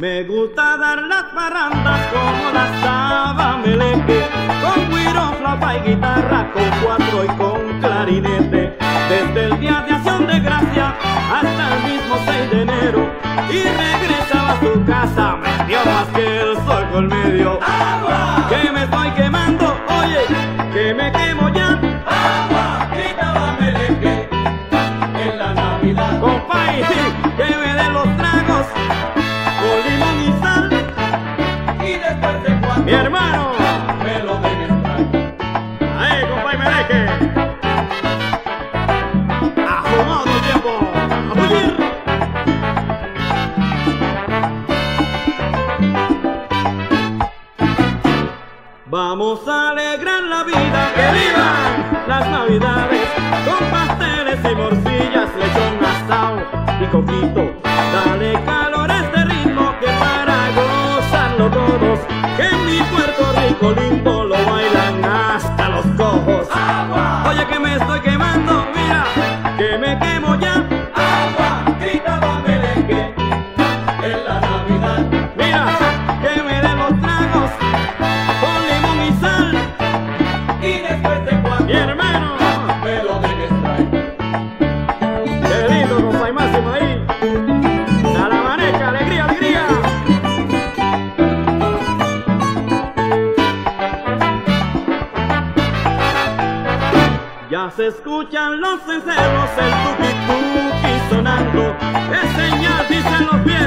Me gusta dar las parrandas como las daba Melengue, con guiro, flauta y guitarra, con cuatro y con clarinete. Desde el día de acción de gracia hasta el mismo 6 de enero, y regresaba a su casa, me dio más que el sol con medio. ¡Agua! Que me estoy quemando, oye, que me quemo ya. ¡Agua! Gritaba Melengue en la Navidad. hermano. Me lo deben Ahí, compadre A tiempo. A. Vamos a alegrar la vida. ¡Que vivan las navidades! Con pasteles y morcillas, lechón asado y coquito. Ya se escuchan los cencerros, el tuki tuki sonando. Es señal, dicen los pies.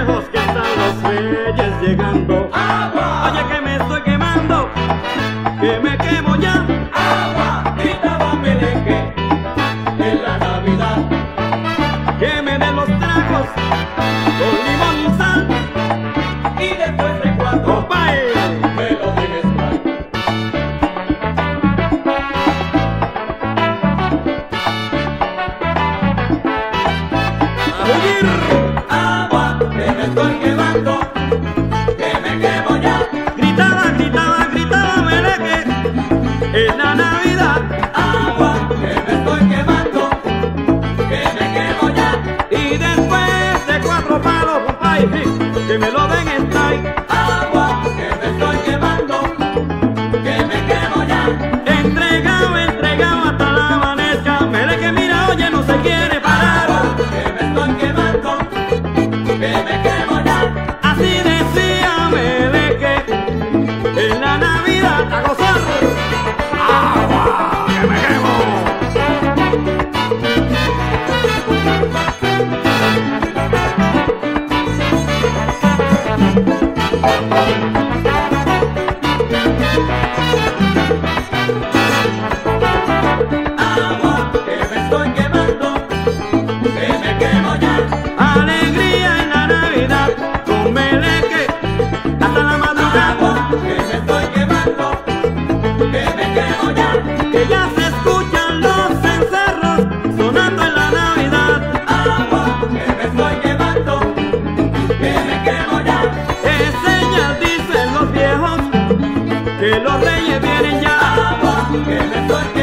que los reyes vienen ya, que me